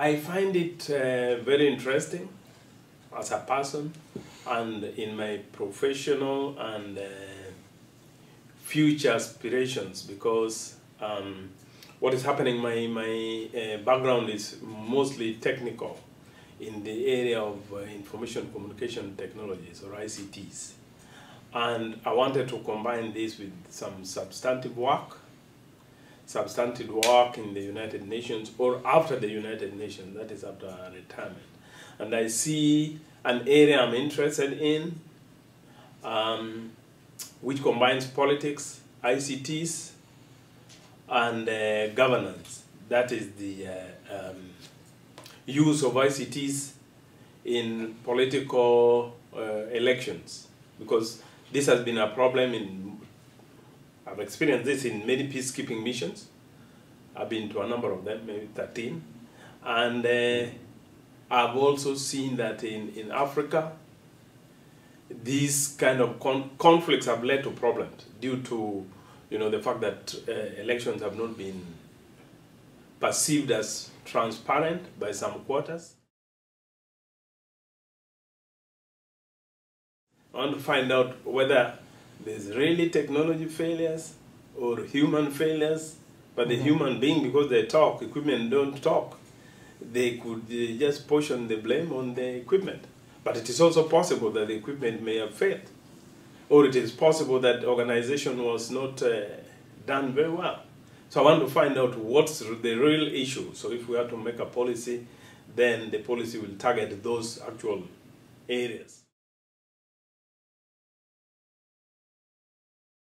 I find it uh, very interesting as a person and in my professional and uh, future aspirations because um, what is happening, my, my uh, background is mostly technical in the area of uh, information communication technologies or ICTs. And I wanted to combine this with some substantive work, substantive work in the United Nations or after the United Nations, that is after retirement. And I see an area I'm interested in, um, which combines politics, ICTs, and uh, governance. That is the uh, um, use of ICTs in political uh, elections, because this has been a problem in, I've experienced this in many peacekeeping missions. I've been to a number of them, maybe 13. And uh, I've also seen that in, in Africa, these kind of con conflicts have led to problems due to you know, the fact that uh, elections have not been perceived as transparent by some quarters. I want to find out whether there's really technology failures or human failures, but the mm -hmm. human being, because they talk, equipment don't talk, they could uh, just portion the blame on the equipment. But it is also possible that the equipment may have failed or it is possible that organization was not uh, done very well. So I want to find out what's the real issue. So if we have to make a policy, then the policy will target those actual areas.